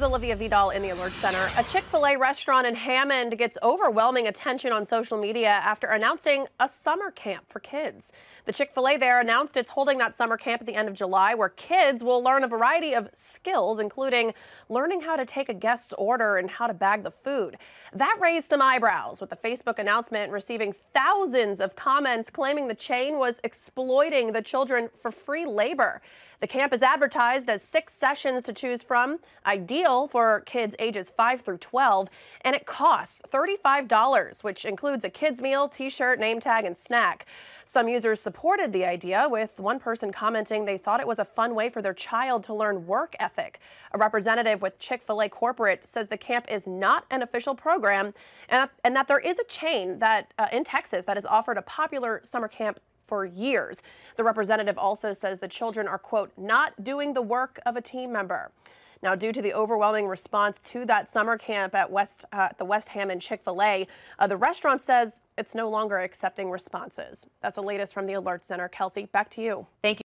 is Olivia Vidal in the Alert Center. A Chick fil A restaurant in Hammond gets overwhelming attention on social media after announcing a summer camp for kids. The Chick fil A there announced it's holding that summer camp at the end of July where kids will learn a variety of skills, including learning how to take a guest's order and how to bag the food. That raised some eyebrows, with the Facebook announcement receiving thousands of comments claiming the chain was exploiting the children for free labor. The camp is advertised as six sessions to choose from, ideal for kids ages 5 through 12, and it costs $35, which includes a kids meal, t-shirt, name tag, and snack. Some users supported the idea, with one person commenting they thought it was a fun way for their child to learn work ethic. A representative with Chick-fil-A corporate says the camp is not an official program and, and that there is a chain that uh, in Texas that has offered a popular summer camp for years. The representative also says the children are, quote, not doing the work of a team member. Now, due to the overwhelming response to that summer camp at West, uh, the West Hammond Chick-fil-A, uh, the restaurant says it's no longer accepting responses. That's the latest from the Alert Center. Kelsey, back to you. Thank you.